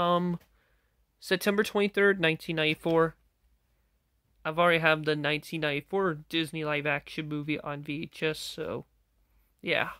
um September 23rd, 1994. I've already have the 1994 Disney live action movie on VHS, so yeah.